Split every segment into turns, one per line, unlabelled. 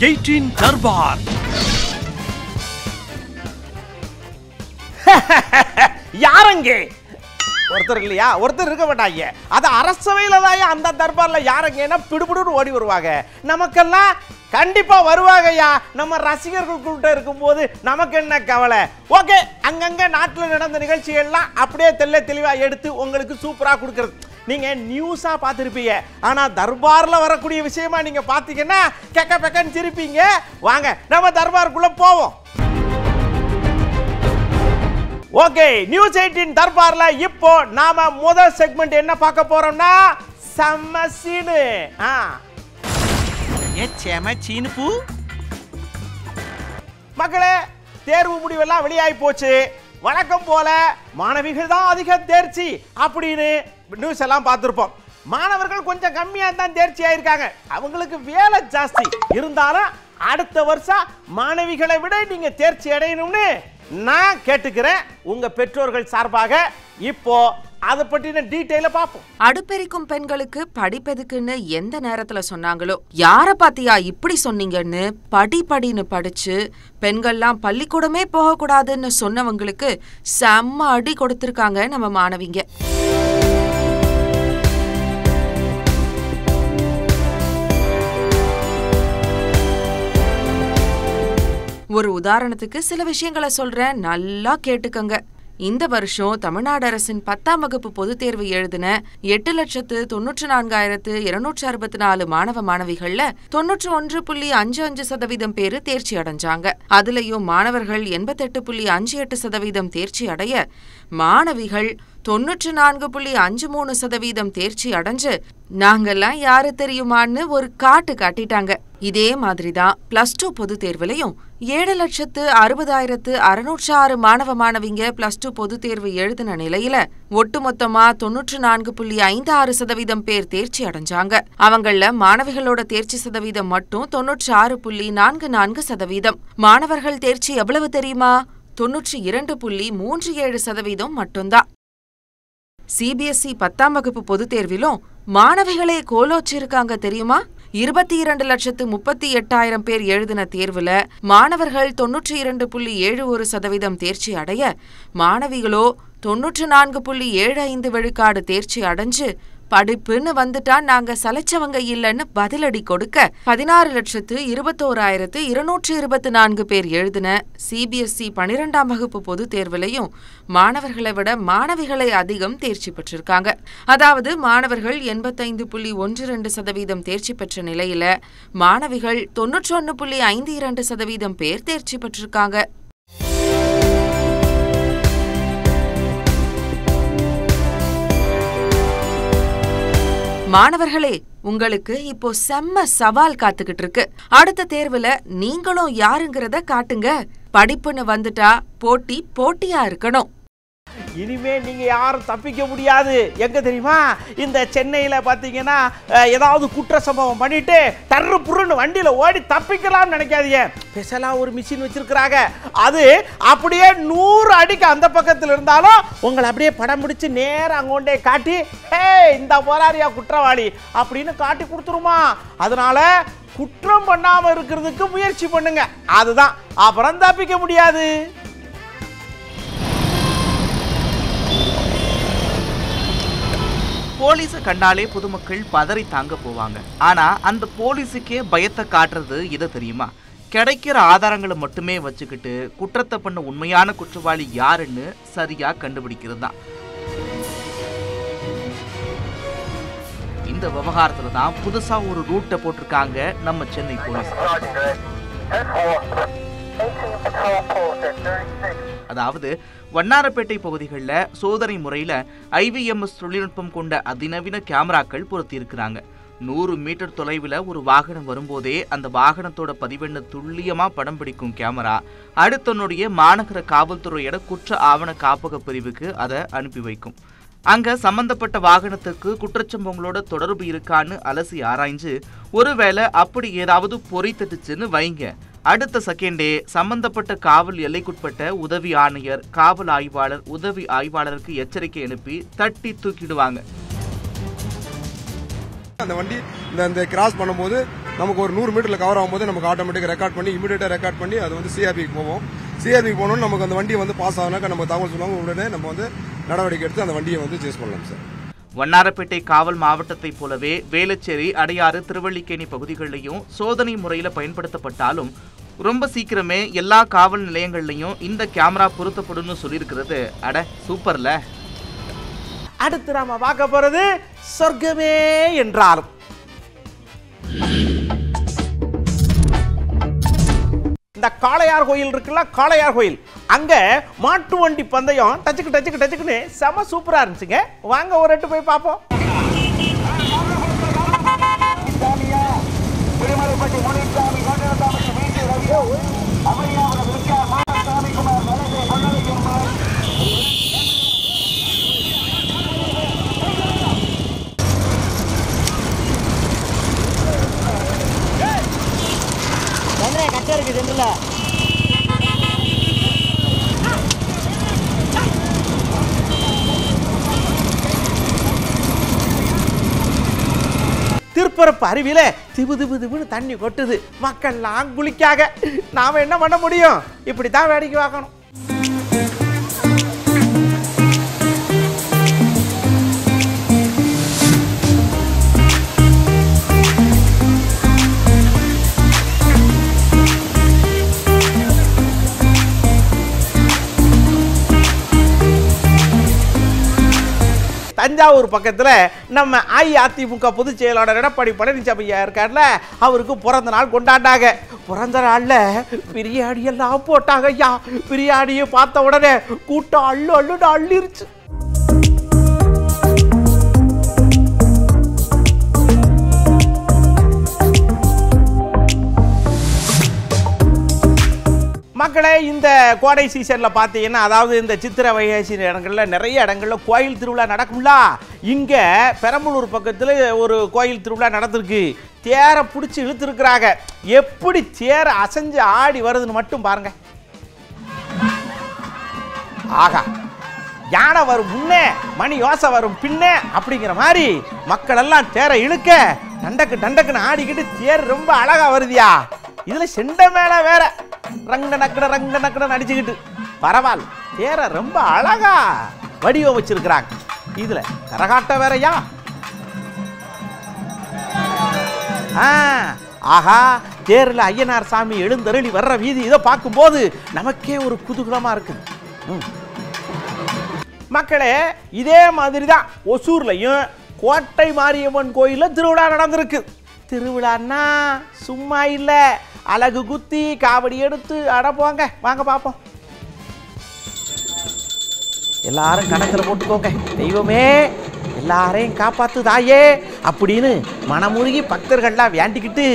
Eighteen Darbar
யாரங்கே ஒருத்தர் இல்லையா? ஒருத்தர் இருக்க மாட்டாங்க. அது அரசவையில தான் அந்த தர்பார்ல யாரங்கன்னா பிடுபிடுன்னு ஓடி வருவாங்க. நமக்கெல்லாம் கண்டிப்பா வருவாங்கய்யா நம்ம ரசிகர்கள் கூட்ட இருக்கும்போது நமக்கு என்ன கவலை? ஓகே அங்கங்க நாட்டில் நடந்த நிகழ்ச்சிகள்லாம் அப்படியே தெல்ல தெளிவா எடுத்து உங்களுக்கு சூப்பரா கொடுக்குறது. நீங்க நியூஸா பார்த்துருப்பீங்க. ஆனா தர்பார்ல வரக்கூடிய விஷயமா நீங்க பார்த்தீங்கன்னா கெக்க பெக்கன்னு சிரிப்பீங்க. வாங்க நம்ம தர்பாருக்குள்ள போவோம். ஓகே நியூஸ் எயிட்டின் தர்பார்ல இப்போ நாம முதல் செக்மெண்ட் என்ன பார்க்க போறோம்னா செம்ம சீனு. ஆ.
செம சீனு பூ.
மக்களே தேர்வு முடிவெல்லாம் வெளியாகி போச்சு. வழக்கம் போல மாணவிகள் தான் அதிக தேர்ச்சி அப்படின்னு நியூஸ் எல்லாம் பார்த்துருப்போம். மாணவர்கள் கொஞ்சம் கம்மியாக தான் தேர்ச்சி ஆயிருக்காங்க. அவங்களுக்கு வேலை ஜாஸ்தி. இருந்தாலும் அடுத்த வருஷம் மாணவிகளை விட நீங்க தேர்ச்சி அடையணும்னு நான் கேட்டுக்கிறேன் உங்க பெற்றோர்கள் சார்பாக. இப்போ அதை பற்றின டீட்டெயில பார்ப்போம்.
அடுப்பெரிக்கும் பெண்களுக்கு படிப்பெதுக்குன்னு எந்த நேரத்துல சொன்னாங்களோ? யார பாத்தியா இப்படி சொன்னீங்கன்னு படி படின்னு படிச்சு பெண்கள்லாம் பள்ளிக்கூடமே போகக்கூடாதுன்னு சொன்னவங்களுக்கு செம்ம அடி கொடுத்திருக்காங்க நம்ம மாணவிங்க. ஒரு உதாரணத்துக்கு சில விஷயங்களை சொல்றேன். நல்லா கேட்டுக்கங்க. இந்த வருஷம் தமிழ்நாடு அரசின் பத்தாம் வகுப்பு பொதுத் தேர்வு எழுதின எட்டு லட்சத்து தொன்னூற்று நான்காயிரத்து இருநூற்று அறுபத்தி நாலு மாணவ மாணவிகள்ல தொன்னூற்று ஒன்று புள்ளி அஞ்சு அஞ்சு சதவீதம் பேரு தேர்ச்சி அடைஞ்சாங்க. அதுலயும் மாணவர்கள் எண்பத்தெட்டு புள்ளி அஞ்சு எட்டு சதவீதம் தேர்ச்சி அடைய மாணவிகள் தொன்னூற்று நான்கு புள்ளி அஞ்சு மூணு சதவீதம் தேர்ச்சி அடைஞ்சு நாங்கெல்லாம் யாரு தெரியுமான்னு ஒரு காட்டு காட்டிட்டாங்க. இதே மாதிரிதான் பிளஸ் டூ பொது தேர்வுலயும் ஏழு லட்சத்து அறுபதாயிரத்து அறுநூற்று ஆறு மாணவ மாணவிங்க பிளஸ் டூ பொது தேர்வு எழுதின நிலையில ஒட்டுமொத்தமா தொன்னூற்று நான்கு புள்ளி ஐந்து ஆறு சதவீதம் பேர் தேர்ச்சி அடைஞ்சாங்க. அவங்கள மாணவிகளோட தேர்ச்சி சதவீதம் மட்டும் தொன்னூற்று ஆறு புள்ளி நான்கு நான்கு சதவீதம். மாணவர்கள் தேர்ச்சி எவ்வளவு தெரியுமா? தொன்னூற்றி இரண்டு புள்ளி மூன்று ஏழு சதவீதம் மட்டும்தான். சிபிஎஸ்இ பத்தாம் வகுப்பு பொதுத் தேர்விலும் மாணவிகளே கோலோச்சிருக்காங்க தெரியுமா? இருபத்தி இரண்டு லட்சத்து முப்பத்தி எட்டாயிரம் பேர் எழுதின தேர்வுல மாணவர்கள் தொன்னூற்றி இரண்டு புள்ளி ஏழு ஒரு சதவீதம் தேர்ச்சி அடைய மாணவிகளோ தொன்னூற்று நான்கு புள்ளி ஏழு ஐந்து விழுக்காடு தேர்ச்சி அடைஞ்சு படிப்புன்னு வந்துட்டா நாங்க சலைச்சவங்க இல்லைன்னு பதிலடி கொடுக்க பதினாறு லட்சத்து இருபத்தோராயிரத்து இருநூற்றி இருபத்தி நான்கு பேர் எழுதின சிபிஎஸ்இ பனிரெண்டாம் வகுப்பு பொதுத் தேர்விலையும் மாணவர்களை விட மாணவிகளை அதிகம் தேர்ச்சி பெற்றிருக்காங்க. அதாவது மாணவர்கள் எண்பத்தைந்து புள்ளி ஒன்று ரெண்டு சதவீதம் தேர்ச்சி பெற்ற நிலையில மாணவிகள் தொன்னூற்றொன்னு புள்ளி ஐந்து இரண்டு சதவீதம் பேர் தேர்ச்சி பெற்றிருக்காங்க. மாணவர்களே உங்களுக்கு இப்போ செம்ம சவால் காத்துக்கிட்டு இருக்கு அடுத்த தேர்வுல நீங்களும் யாருங்கிறத காட்டுங்க. படிப்புன்னு வந்துட்டா போட்டி போட்டியா இருக்கணும்.
இனிமே நீங்க யாரும் தப்பிக்க முடியாது. எங்க தெரியுமா? இந்த சென்னையில பாத்தீங்கன்னா ஏதாவது குற்ற சம்பவம் பண்ணிட்டு டர்ரு புருன்னு வண்டியில ஓடி தப்பிக்கலாம்னு நினைக்காதீங்க. ஸ்பெஷலா ஒரு மிஷின் வச்சிருக்கிறாங்க. அது அப்படியே நூறு அடிக்கு அந்த பக்கத்துல இருந்தாலும் உங்களை அப்படியே படம் பிடிச்சு நேரம் அங்கொண்டே காட்டி ஹே இந்த போராரியா குற்றவாளி அப்படின்னு காட்டி கொடுத்துருமா. அதனால குற்றம் பண்ணாம இருக்கிறதுக்கு முயற்சி பண்ணுங்க. அதுதான். அப்புறம் தப்பிக்க முடியாது.
போலீஸை கண்டாலே பொதுமக்கள் பதறி தாங்க போவாங்க. ஆனா அந்த போலீஸுக்கே பயத்தை காட்டுறது எது தெரியுமா? கிடைக்கிற ஆதாரங்களை மட்டுமே வச்சுக்கிட்டு குற்றத்தை பண்ண உண்மையான குற்றவாளி யாருன்னு சரியா கண்டுபிடிக்கிறது தான். இந்த விவகாரத்துல தான் புதுசா ஒரு ரூட்டை போட்டிருக்காங்க நம்ம சென்னை போலீஸ். அதாவது வண்ணாரப்பேட்டை பகுதிகளில் சோதனை முறையில் ஐவிஎம்எஸ் தொழில்நுட்பம் கொண்ட அதிநவீன கேமராக்கள் பொருத்தியிருக்கிறாங்க. நூறு மீட்டர் தொலைவில் ஒரு வாகனம் வரும்போதே அந்த வாகனத்தோட பதிவெண்ணை துல்லியமாக படம் பிடிக்கும் கேமரா. அடுத்தனுடைய மாநகர காவல்துறையோட குற்ற ஆவண காப்பக பிரிவுக்கு அதை அனுப்பி வைக்கும். அங்க சம்பந்தப்பட்ட வாகனத்துக்கு குற்றச்சம்பவங்களோட தொடர்பு இருக்கான்னு அலசி ஆராய்ஞ்சு ஒருவேளை அப்படி ஏதாவது பொறி தட்டுச்சுன்னு வைங்க. அடுத்த செகண்டே சம்பந்தப்பட்ட காவல் எல்லைக்குட்பட்ட உதவி ஆணையர் காவல் ஆய்வாளர் உதவி ஆய்வாளருக்கு எச்சரிக்கை அனுப்பி தட்டி தூக்கிடுவாங்க.
அந்த வண்டி இந்த இந்த கிராஸ் பண்ணும்போது நமக்கு ஒரு நூறு மீட்டர்ல கவர் ஆகும்போது நமக்கு ஆட்டோமேட்டிக் ரெக்கார்ட் பண்ணி இமீடியட்டா ரெக்கார்ட் பண்ணி அது வந்து சிஆர்பிக்கு போவோம். சிஆர்பிக்கு போனோம்னு நமக்கு அந்த வண்டி வந்து பாஸ் ஆகுனாக்கா நம்ம தகவல் சொல்லுவாங்க. உடனே நம்ம வந்து நடவடிக்கை எடுத்து அந்த வண்டியை வந்து சேஸ் பண்ணலாம் சார்
வண்ணாரப்பேட்டை காவல் மாவட்டத்தைப் போலவே வேளச்சேரி அடையாறு திருவள்ளிக்கேணி பகுதிகளிலையும் சோதனை முறையில் பயன்படுத்தப்பட்டாலும் ரொம்ப சீக்கிரமே எல்லா காவல் நிலையங்கள்லையும் இந்த கேமரா பொருத்தப்படும்னு சொல்லியிருக்கிறது. அட சூப்பர்ல.
அடுத்து நாம பார்க்க போறது சொர்க்கமே என்றாலும். இந்த காளையார் கோயில் இருக்குல்ல காளையார் கோயில். அங்க மாட்டு வண்டி பந்தயம் டச்சுக்கு டச்சுக்கு டச்சுக்குன்னு செம சூப்பரா இருந்துச்சுங்க. வாங்க ஒரு எட்டு போய் பார்ப்போம். திருப்பரப்பு அருவியில திபு திபு திபுன்னு தண்ணி கொட்டுது. மக்கள்லாம் குளிக்காக நாம என்ன பண்ண முடியும்? இப்படி தான் வேடிக்கை பார்க்கணும். தஞ்சாவூர் பக்கத்துல நம்ம அஇஅதிமுக பொதுச் செயலாளர் எடப்பாடி பழனிசாமி ஐயா இருக்கார்ல அவருக்கு பிறந்த நாள் கொண்டாடினாங்க. பிறந்த நாள்ல பிரியாணி எல்லாம் போட்டாங்க ஐயா. பிரியாணியை பார்த்த உடனே கூட்டம் அள்ளு அள்ளுன்னு அள்ளிருச்சு. மக்களே இந்த கோடை சீசனில் பார்த்தீங்கன்னா அதாவது இந்த சித்திரை வைகாசி இடங்களில் நிறைய இடங்களில் கோயில் திருவிழா நடக்கும்ல. இங்கே பெரம்பலூர் பக்கத்தில் ஒரு கோயில் திருவிழா நடந்திருக்கு. தேரை பிடிச்சி இழுத்துருக்குறாங்க. எப்படி தேரை அசைஞ்சு ஆடி வருதுன்னு மட்டும் பாருங்க. ஆகா யானை வரும் முன்னே மணி யோசை வரும் பின்னே அப்படிங்கிற மாதிரி மக்கள் எல்லாம் தேரை இழுக்க டண்டக்கு டண்டக்குன்னு ஆடிக்கிட்டு தேர் ரொம்ப அழகாக வருதியா. இதில் செண்ட மேலே வேற. ரங்க நக்கட ரங்க நக்கட நடிச்சுக்கிட்டு. பரவாயில்ல தேரை ரொம்ப அழகா வடிவம் வச்சிருக்கிறாங்க. இதுல கரகாட்டம் வேறயா? ஆஹா தேரில் ஐயனார் சாமி எழுந்தருளி வர்ற வீதி இதை பார்க்கும்போது நமக்கே ஒரு குதூகலமா இருக்குது. மக்களே இதே மாதிரி தான் ஒசூர்லையும் கோட்டை மாரியம்மன் கோயிலில் திருவிழா நடந்திருக்கு. திருவிழான்னா சும்மா இல்லை. அழகு குத்தி காவடி எடுத்து அட போங்க வாங்க பார்ப்போம் எல்லாரும் கணக்கில் போட்டுக்கோங்க. தெய்வமே எல்லாரையும் காப்பாத்து தாயே அப்படின்னு மனமுருகி பக்தர்கள்லாம் வேண்டிக்கிட்டு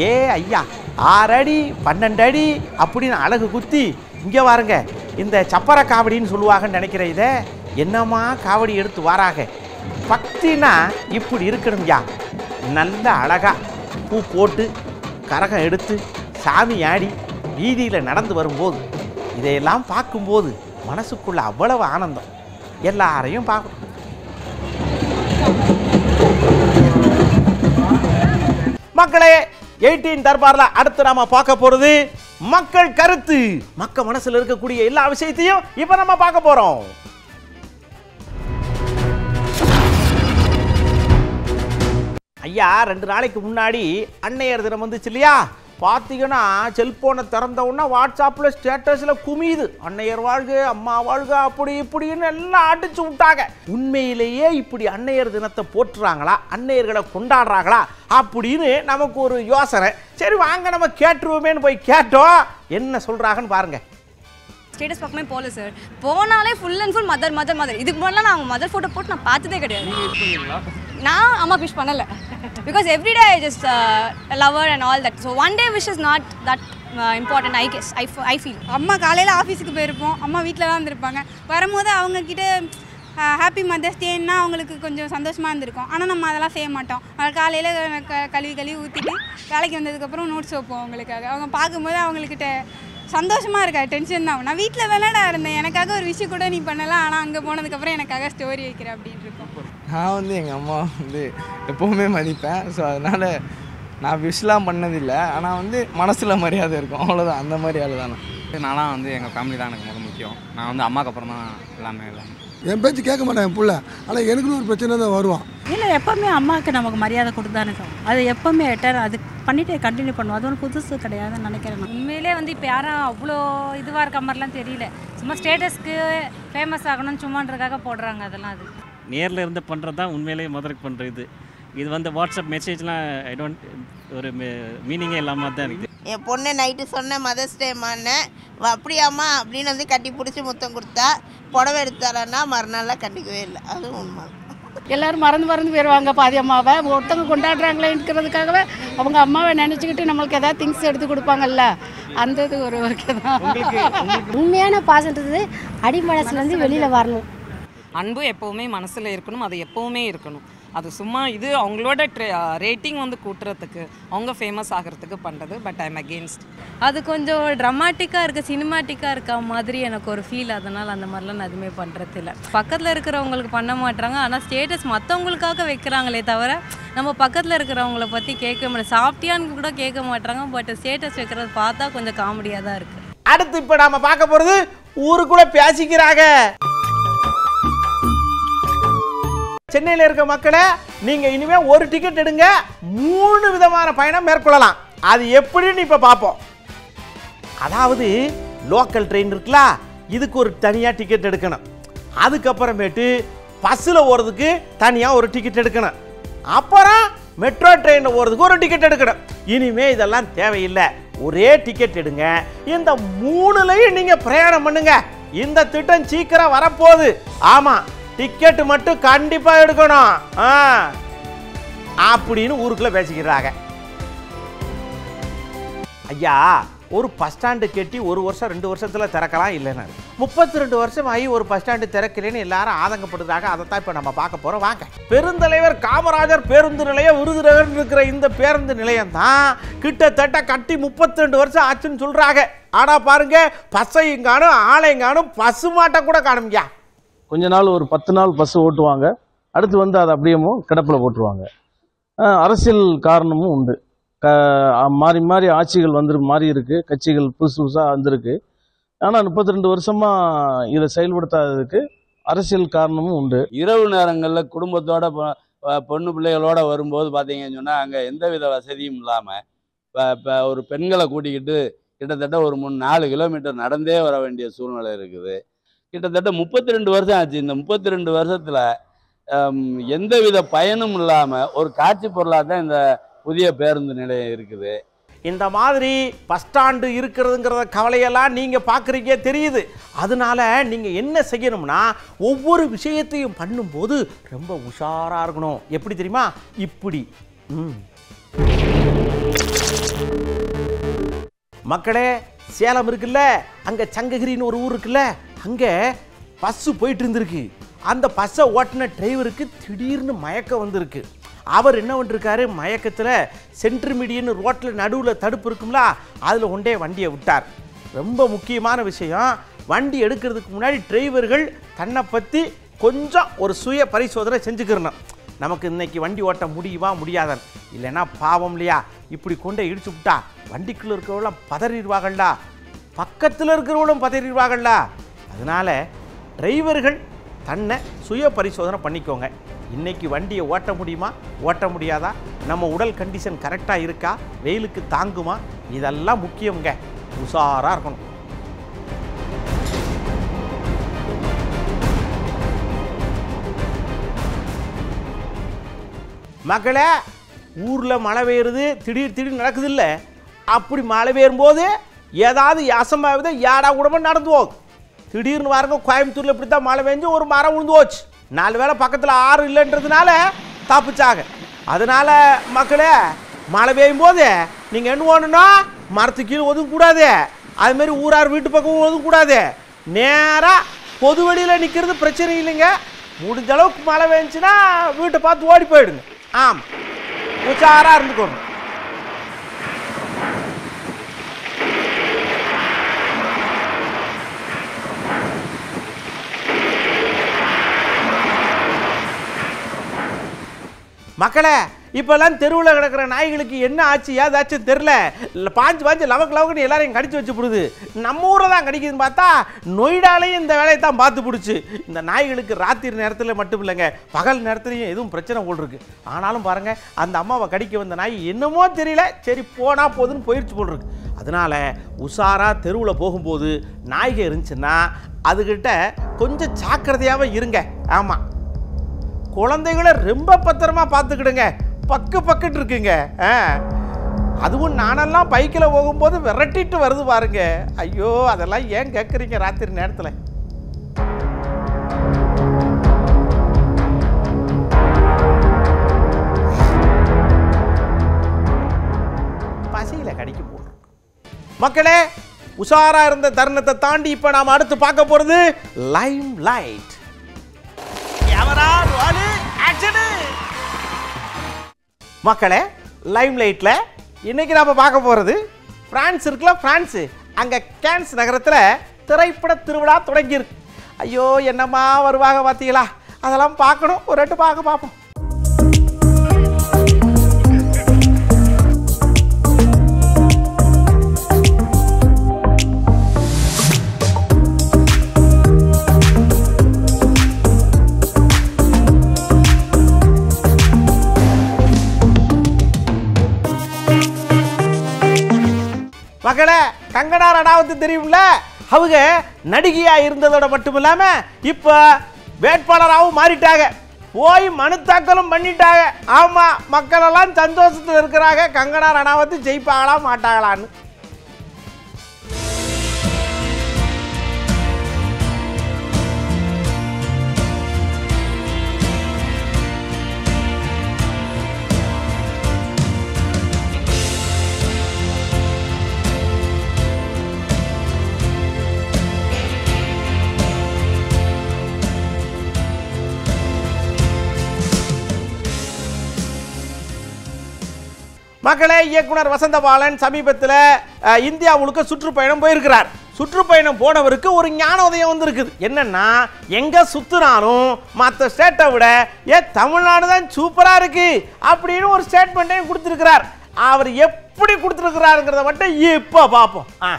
ஏ ஐயா ஆறு அடி பன்னெண்டு அடி அப்படின்னு அழகு குத்தி இங்கே வாருங்க இந்த சப்பர காவடின்னு சொல்லுவாங்கன்னு நினைக்கிற இதை என்னம்மா காவடி எடுத்து வாராக? பக்தினா இப்படி இருக்கணும்யா. நல்ல அழகா பூ போட்டு கரகம் எடுத்து சாமி ஆடி வீதியில் நடந்து வரும்போது இதையெல்லாம் பார்க்கும்போது மனசுக்குள்ள அவ்வளவு ஆனந்தம். எல்லாரையும் பார்க்கணும். மக்களே எயிட்டீன் தர்பாரில் அடுத்து நாம பார்க்க போறது மக்கள் கருத்து. மக்கள் மனசில் இருக்கக்கூடிய எல்லா விஷயத்தையும் இப்போ நம்ம பார்க்க போறோம். ஐயா ரெண்டு நாளைக்கு முன்னாடி அன்னையர் தினம் வந்துச்சு இல்லையா? பார்த்தீங்கன்னா செல்போனை திறந்த உடனே வாட்ஸ்அப்பில் ஸ்டேட்டஸில் குமியுது. அன்னையர் வாழ்க அம்மா வாழ்க அப்படி இப்படின்னு எல்லாம் அடிச்சு விட்டாங்க. உண்மையிலேயே இப்படி அன்னையர் தினத்தை போற்றுறாங்களா? அன்னையர்களை கொண்டாடுறாங்களா? அப்படின்னு நமக்கு ஒரு யோசனை. சரி வாங்க நம்ம கேட்டுருவோமேன்னு போய் கேட்டோம். என்ன சொல்கிறாங்கன்னு பாருங்க.
ஸ்டேட்டஸ் பக்கமே போகல சார் போனாலே full and full mother mother mother இதுக்கு முன்னாடி நான் அவங்க மதர் ஃபோட்டோ போட்டு நான் பார்த்ததே கிடையாது. நான் அம்மா விஷ் பண்ணலை. Because every day I just lover and all that so one day wish is not that important I guess I I feel
அம்மா காலையில் ஆஃபீஸுக்கு போயிருப்போம். அம்மா வீட்டில் தான் இருந்திருப்பாங்க வரும்போது அவங்கக்கிட்ட ஹாப்பி uh, மதர்ஸ் டேன்னா அவங்களுக்கு கொஞ்சம் சந்தோஷமாக இருந்திருக்கும். ஆனால் நம்ம அதெல்லாம் செய்ய மாட்டோம். அவங்க காலையில் க கழுவி கழுவி ஊற்றிட்டு வேலைக்கு வந்ததுக்கப்புறம் நோட்ஸ் வைப்போம் அவங்களுக்காக. அவங்க பார்க்கும்போது அவங்கக்கிட்ட சந்தோஷமாக இருக்கா? டென்ஷன் தான். நான் வீட்டில் விளையாட இருந்தேன். எனக்காக ஒரு விஷயம் கூட நீ பண்ணலாம் ஆனால் அங்கே போனதுக்கப்புறம் எனக்காக ஸ்டோரி வைக்கிற அப்படின்னு இருக்கும்.
நான் வந்து எங்கள் அம்மா வந்து எப்போவுமே மதிப்பேன். ஸோ அதனால் நான் விஷலாம் பண்ணதில்லை. ஆனால் வந்து மனசில் மரியாதை இருக்கும். அவ்வளோதான் அந்த மாதிரி ஆள் தானே
நான்லாம் வந்து எங்கள் ஃபேமிலி தான் எனக்கு முதல் முக்கியம். நான் வந்து அம்மாக்கு அப்புறம் தான் எல்லாமே எல்லாமே
என் பேச்சு கேட்க மாட்டேன் என் புள்ள. ஆனால் எனக்குன்னு ஒரு பிரச்சனை தான் வருவான்.
இல்லை எப்போவுமே அம்மாவுக்கு நமக்கு மரியாதை கொடுத்தானே அது எப்போவுமே எட்டர் அது பண்ணிட்டே கண்டினியூ பண்ணுவோம். அது ஒன்றும் புதுசு கிடையாதுன்னு நினைக்கிறேன் நான்.
உண்மையிலே வந்து இப்போ யாரும் அவ்வளோ இதுவாக இருக்க மாதிரிலாம் தெரியல. சும்மா ஸ்டேட்டஸ்க்கு ஃபேமஸ் ஆகணும் சும்மான்றதுக்காக போடுறாங்க அதெல்லாம் அது.
நேரில் இருந்து பண்ணுறது தான் உண்மையிலேயே முதலுக்கு பண்ணுற இது. இது வந்து வாட்ஸ்அப் மெசேஜ்லாம் ஐ டோன்ட் ஒரு மீனிங்கே இல்லாமல் தான் இருக்குது.
என் பொண்ணு நைட்டு சொன்ன மதர்ஸ் டேமான்னு அப்படியாம்மா? அப்படின்னு வந்து கட்டி பிடிச்சி முத்தம் கொடுத்தா புடவை எடுத்தாரன்னா மறுநாள்லாம் கண்டிக்கவே இல்லை. அதுவும் உண்மை
எல்லாரும் மறந்து மறந்து போயிடுவாங்க பாதி அம்மாவை. ஒருத்தவங்க கொண்டாடுறாங்களேங்கிறதுக்காகவே அவங்க அம்மாவை நினச்சிக்கிட்டு நம்மளுக்கு ஏதாவது திங்ஸ் எடுத்து கொடுப்பாங்கல்ல. அந்த இது ஒரு ஓகே தான்.
உண்மையான பாசன்றது அடிமனசுலேருந்து வெளியில் வரணும்.
அன்பு எப்போவுமே மனசில் இருக்கணும் அது எப்போவுமே இருக்கணும். அது சும்மா இது அவங்களோட ரேட்டிங் வந்து கூட்டுறதுக்கு அவங்க ஃபேமஸ் ஆகிறதுக்கு பண்ணுறது பட் ஐம் அகேன்ஸ்ட்
அது கொஞ்சம் ட்ரமாட்டிக்காக இருக்க சினிமாட்டிக்காக இருக்க மாதிரி எனக்கு ஒரு ஃபீல் அதனால் அந்த மாதிரிலாம் நான் எதுவுமே பண்ணுறது இல்லை பக்கத்தில் இருக்கிறவங்களுக்கு பண்ண மாட்றாங்க. ஆனால் ஸ்டேட்டஸ் மற்றவங்களுக்காக வைக்கிறாங்களே தவிர நம்ம பக்கத்தில் இருக்கிறவங்கள பற்றி கேட்க முடியாது சாப்பிட்டியான்னு கூட கேட்க மாட்றாங்க. பட் ஸ்டேட்டஸ் வைக்கிறது பார்த்தா கொஞ்சம் காமெடியாக தான் இருக்குது
அடுத்து இப்போ நாம பார்க்க போறது ஊருக்குள்ள பேசிக்கிறாங்க. சென்னையில் இருக்க மக்களே நீங்க இனிமே ஒரு டிக்கெட் எடுங்க. மூணு விதமான பயணம் மேற்கொள்ளலாம். அது எப்படின்னு இப்ப பார்ப்போம் அதாவது லோக்கல் ட்ரெயின் இருக்குல்ல இதுக்கு ஒரு தனியாக டிக்கெட் எடுக்கணும். அதுக்கப்புறமேட்டு பஸ்ஸில் போகிறதுக்கு தனியாக ஒரு டிக்கெட் எடுக்கணும். அப்புறம் மெட்ரோ ட்ரெயினில் போகிறதுக்கு ஒரு டிக்கெட் எடுக்கணும். இனிமே இதெல்லாம் தேவையில்லை. ஒரே டிக்கெட் எடுங்க. இந்த மூணுலையும் நீங்கள் பிரயாணம் பண்ணுங்க. இந்த திட்டம் சீக்கிரம் வரப்போகுது. ஆமாம் டிக்கெட் மட்டும் கண்டிப்பாக எடுக்கணும். அப்படின்னு ஊருக்குள்ளே பேசிக்கிறாங்க. ஐயா ஒரு பஸ் ஸ்டாண்டு கட்டி ஒரு வருஷம் ரெண்டு வருஷத்தில் திறக்கலாம் இல்லைன்னு. முப்பத்தி ரெண்டு வருஷம் ஆகி ஒரு பஸ் ஸ்டாண்டு திறக்கலன்னு எல்லாரும் ஆதங்கப்படுறாங்க அதை தான் இப்போ நம்ம பார்க்க போகிறோம் வாங்க. பெருந்தலைவர் காமராஜர் பேருந்து நிலையம் விருதுநகர் இருக்கிற இந்த பேருந்து நிலையம் தான் கிட்டத்தட்ட கட்டி முப்பத்தி ரெண்டு வருஷம் ஆச்சுன்னு சொல்கிறாங்க ஆனால் பாருங்க பசையும் காணும் ஆளையும் காணும் பசுமாட்டை கூட காணும்யா.
கொஞ்ச நாள் ஒரு பத்து நாள் பஸ் ஓட்டுவாங்க. அடுத்து வந்து அதை அப்படியே கிடப்பில் போட்டுருவாங்க. அரசியல் காரணமும் உண்டு. க மாறி மாறி ஆட்சிகள் வந்து மாறி இருக்குது கட்சிகள் புதுசு புதுசாக வந்திருக்கு. ஆனால் முப்பத்தி ரெண்டு வருஷமாக இதை செயல்படுத்தாததுக்கு அரசியல் காரணமும் உண்டு.
இரவு நேரங்களில் குடும்பத்தோட பொண்ணு பிள்ளைகளோட வரும்போது பார்த்தீங்கன்னு சொன்னால் அங்கே எந்தவித வசதியும் இல்லாமல் இப்போ இப்போ ஒரு பெண்களை கூட்டிக்கிட்டு கிட்டத்தட்ட ஒரு மூணு நாலு கிலோமீட்டர் நடந்தே வர வேண்டிய சூழ்நிலை இருக்குது. கிட்டத்தட்ட முப்பத்தி ரெண்டு வருஷம் ஆச்சு. இந்த முப்பத்தி ரெண்டு வருஷத்தில் எந்தவித பயனும் இல்லாமல் ஒரு காட்சி பொருளாக தான் இந்த புதிய பேருந்து நிலையம் இருக்குது.
இந்த மாதிரி பஸ் ஸ்டாண்டு இருக்கிறதுங்கிறத கவலையெல்லாம் நீங்கள் பார்க்குறீங்க தெரியுது. அதனால நீங்கள் என்ன செய்யணும்னா ஒவ்வொரு விஷயத்தையும் பண்ணும்போது ரொம்ப உஷாராக இருக்கணும். எப்படி தெரியுமா? இப்படி. மக்களே சேலம் இருக்குல்ல? அங்கே சங்ககிரின்னு ஒரு ஊர் இருக்குல்ல? அங்கே பஸ்ஸு போயிட்டு இருந்திருக்கு அந்த பஸ்ஸை ஓட்டின டிரைவருக்கு திடீர்னு மயக்கம் வந்திருக்கு. அவர் என்ன பண்ணிருக்காரு? மயக்கத்தில் சென்ட்ரு மீடியன்னு ரோட்டில் நடுவில் தடுப்பு இருக்கும்ல அதில் கொண்டே வண்டியை விட்டார். ரொம்ப முக்கியமான விஷயம் வண்டி எடுக்கிறதுக்கு முன்னாடி டிரைவர்கள் தன்னை பற்றி கொஞ்சம் ஒரு சுய பரிசோதனை செஞ்சுக்கிறணும் நமக்கு இன்னைக்கு வண்டி ஓட்ட முடியுமா முடியாதன் இல்லைன்னா பாவம் இல்லையா? இப்படி கொண்டே இடிச்சு விட்டா வண்டிக்குள்ளே இருக்கிறவங்களாம் பதறிடுவாங்கள்டா. பக்கத்தில் இருக்கிறவங்களும் பதறிடுவாங்கள்டா. அதனால் டிரைவர்கள் தன்னை சுய பரிசோதனை பண்ணிக்கோங்க. இன்றைக்கி வண்டியை ஓட்ட முடியுமா? ஓட்ட முடியாதா? நம்ம உடல் கண்டிஷன் கரெக்டாக இருக்கா? வெயிலுக்கு தாங்குமா? இதெல்லாம் முக்கியங்க உஷாராக இருக்கணும். மக்களே ஊரில் மழை பெய்யுறது திடீர் திடீர் நடக்குது இல்லை? அப்படி மழை பெய்யும்போது ஏதாவது அசம்பாவிதம் ஏடா கூடமா நடந்து போகுது திடீர்னு வாருங்க கோயம்புத்தூரில் இப்படி தான் மழை பெஞ்சு ஒரு மரம் விழுந்து போச்சு நாலு வேளை பக்கத்தில் ஆறு இல்லைன்றதுனால தப்பிச்சாங்க. அதனால மக்களே மழை பெய்யும் போது நீங்கள் என்ன பண்ணணும்னா மரத்துக்கு கீழே ஒதுங்கக்கூடாது அதுமாரி ஊரார் வீட்டு பக்கம் ஒதுங்கக்கூடாது நேராக பொது வெளியில் நிற்கிறது பிரச்சனை இல்லைங்க. முடிஞ்ச அளவுக்கு மழை பெஞ்சுன்னா வீட்டை பார்த்து ஓடி போயிடுங்க. ஆம். உச்சாராக இருந்துக்கணும் மக்களே இப்போல்லாம் தெருவில் கிடக்கிற நாய்களுக்கு என்ன ஆச்சு ஏதாச்சும் தெரில இல்லை பாஞ்சு பாஞ்சு லவக்கு லவக்குன்னு எல்லாரையும் கடிச்சு வச்சு போடுது. நம்ம ஊரில் தான் கடிக்குதுன்னு பார்த்தா நொய்டாலையும் இந்த வேலையை தான் பார்த்து பிடிச்சி. இந்த நாய்களுக்கு ராத்திரி நேரத்தில் மட்டும் இல்லைங்க பகல் நேரத்துலையும் எதுவும் பிரச்சனை போல் இருக்கு. ஆனாலும் பாருங்கள் அந்த அம்மாவை கடிக்க வந்த நாய் என்னமோ தெரியல சரி போனால் போதுன்னு போயிடுச்சு போல் இருக்கு. அதனால உஷாராக தெருவில் போகும்போது நாய்கள் இருந்துச்சுன்னா அதுக்கிட்ட கொஞ்சம் ஜாக்கிரதையாகவே இருங்க. ஆமாம் குழந்தைகளை ரொம்ப பத்திரமா பார்த்துக்கிடுங்க. பக்கு பக்குன்னு இருக்குங்க. ஆ. அதுவும் நானெல்லாம் பைக்கில் போகும்போது விரட்டிட்டு வருது பாருங்க. ஐயோ அதெல்லாம் ஏன் கேட்குறீங்க ராத்திரி நேரத்தில்? பசியில் கடிக்க போடுறோம் மக்களே உஷாராக இருந்த தருணத்தை தாண்டி இப்போ நாம் அடுத்து பார்க்க போகிறது லைம் லைட் மக்களே லைம் லைட்டில் இன்றைக்கி நாம் பார்க்க போகிறது ஃப்ரான்ஸ் இருக்குல்ல ஃப்ரான்ஸு அங்கே கேன்ஸ் நகரத்தில் திரைப்பட திருவிழா தொடங்கியிருக்கு. ஐயோ என்னம்மா வருவாங்க பார்த்தீங்களா? அதெல்லாம் பார்க்கணும். ஒரு ரெண்டு பார்க்க பார்ப்போம். மகளே கங்கனா ரனாவத்து தெரியும்ல? அவங்க நடிகையாக இருந்ததோட மட்டும் இல்லாமல் இப்போ வேட்பாளராகவும் மாறிட்டாங்க. போய் மனு தாக்கலும் பண்ணிட்டாங்க. ஆமாம் மக்களெல்லாம் சந்தோஷத்தில் இருக்கிறாங்க. கங்கனா ரனாவத்து ஜெயிப்பாங்களா மாட்டாங்களான்னு. மகளே இயக்குனர் வசந்தபாலன் சமீபத்தில் இந்தியாவுக்கு இந்தியா முழுக்க சுற்றுப்பயணம் போயிருக்கிறார். சுற்றுப்பயணம் போனவருக்கு ஒரு ஞான உதயம் வந்திருக்குது. என்னன்னா எங்க சுத்தினாலும் மற்ற ஸ்டேட்டை விட ஏ தமிழ்நாடு தான் சூப்பராக இருக்கு அப்படின்னு ஒரு ஸ்டேட்மெண்ட்டையும் கொடுத்துருக்கிறார். அவர் எப்படி கொடுத்துருக்கிறாருங்கிறத மட்டும் இப்போ பார்ப்போம் ஆ.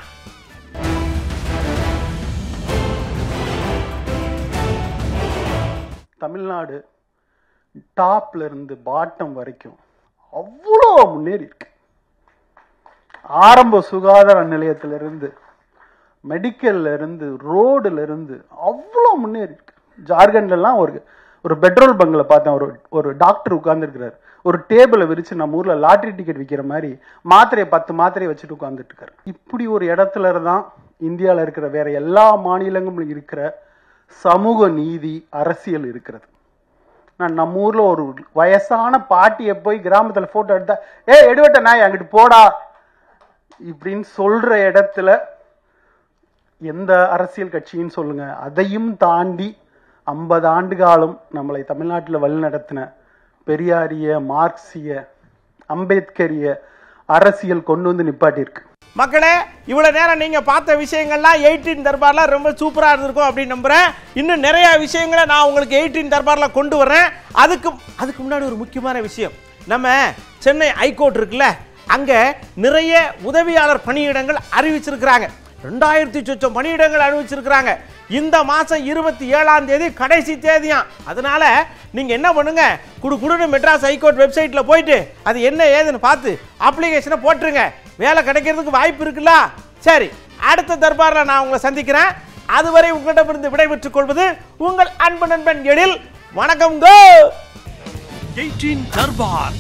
தமிழ்நாடு டாப்ல இருந்து பாட்டம் வரைக்கும் அவ்வளோ முன்னேறி இருக்கு. ஆரம்ப சுகாதார நிலையத்திலிருந்து மெடிக்கல்ல இருந்து ரோடுல இருந்து அவ்வளோ முன்னேறி இருக்கு. ஜார்க்கண்ட்லாம் ஒரு ஒரு பெட்ரோல் பங்கில் பார்த்தேன். ஒரு ஒரு டாக்டர் உட்கார்ந்துருக்கிறார். ஒரு டேபிளை விரிச்சு நம்ம ஊரில் லாட்ரி டிக்கெட் விற்கிற மாதிரி மாத்திரையை பத்து மாத்திரையை வச்சுட்டு உட்கார்ந்துட்டு இருக்காரு இப்படி ஒரு இடத்துல தான் இந்தியாவில் இருக்கிற வேற எல்லா மாநிலங்களும் இருக்கிற சமூக நீதி அரசியல் இருக்கிறது. நான் நம்ம ஊரில் ஒரு வயசான பாட்டியை போய் கிராமத்தில் ஃபோட்டோ எடுத்தா ஏ எடுவட்ட நான் என்கிட்ட போடா. இப்படின்னு சொல்கிற இடத்துல எந்த அரசியல் கட்சின்னு சொல்லுங்க. அதையும் தாண்டி ஐம்பது ஆண்டு காலம் நம்மளை தமிழ்நாட்டில் வழிநடத்தின பெரியாரிய மார்க்சிய அம்பேத்கரிய அரசியல் கொண்டு வந்து நிப்பாட்டியிருக்கு.
மக்களே இவ்வளோ நேரம் நீங்கள் பார்த்த விஷயங்கள்லாம் எயிட்டீன் தர்பாரில் ரொம்ப சூப்பராக இருந்திருக்கும் அப்படின்னு நம்புகிறேன் இன்னும் நிறைய விஷயங்களை நான் உங்களுக்கு எயிட்டீன் தர்பாரில் கொண்டு வரேன் அதுக்கு அதுக்கு முன்னாடி ஒரு முக்கியமான விஷயம். நம்ம சென்னை ஹைகோர்ட் இருக்குல்ல அங்கே நிறைய உதவியாளர் பணியிடங்கள் அறிவிச்சிருக்கிறாங்க. ரெண்டாயிரத்தி சொச்சம் பணியிடங்கள் அறிவிச்சிருக்கிறாங்க. இந்த மாதம் இருபத்தி ஏழாம் தேதி கடைசி தேதியாம். அதனால நீங்கள் என்ன பண்ணுங்க? குடு குடுன்னு மெட்ராஸ் ஹைகோர்ட் வெப்சைட்டில் போயிட்டு அது என்ன ஏதுன்னு பார்த்து அப்ளிகேஷனை போட்டுருங்க. வேலை கிடைக்கிறதுக்கு வாய்ப்பு இருக்குல்ல? சரி அடுத்த தர்பாரில் நான் உங்களை சந்திக்கிறேன். அதுவரை உங்களிடமிருந்து விடைபெற்றுக் கொள்வது உங்கள் அன்பு நண்பன் எழில். வணக்கம் கோ!
எயிட்டீன் தர்பார்.